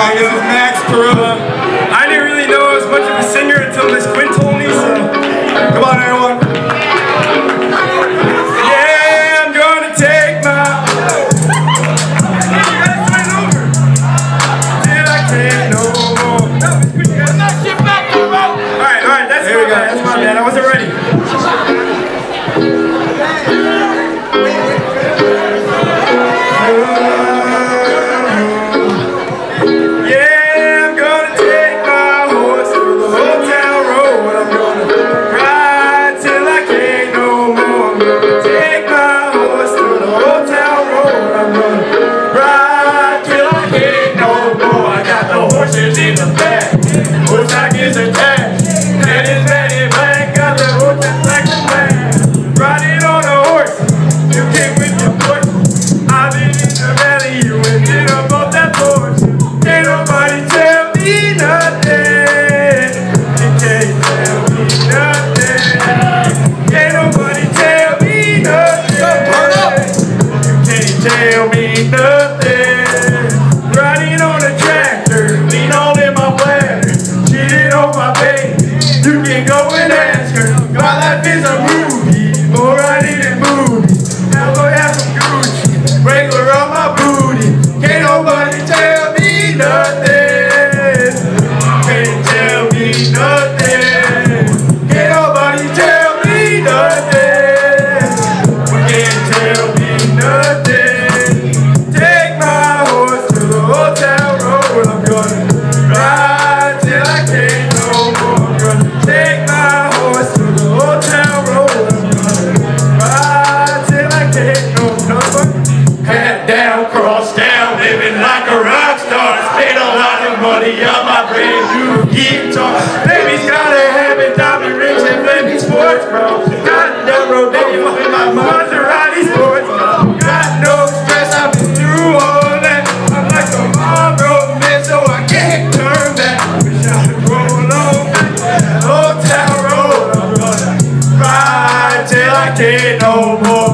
everybody, this is Max Perilla. I didn't really know I was much of a singer until Miss Quinn told me, so come on everyone. Yeah, I'm gonna take my... I can't no more. Alright, alright, that's that's my I wasn't ready. Take eu me encantei. down, cross down, living like a rock star. Spent a lot of money on my brand new guitar. Baby's got a habit, diamond rings and flaming sports bro. Got the rodeo in my Maserati sports bro. Got no stress, I've been through all that. I'm like a Marlboro man, so I can't turn back. Wish I could roll on that old town road. I'm gonna ride till I can't no more.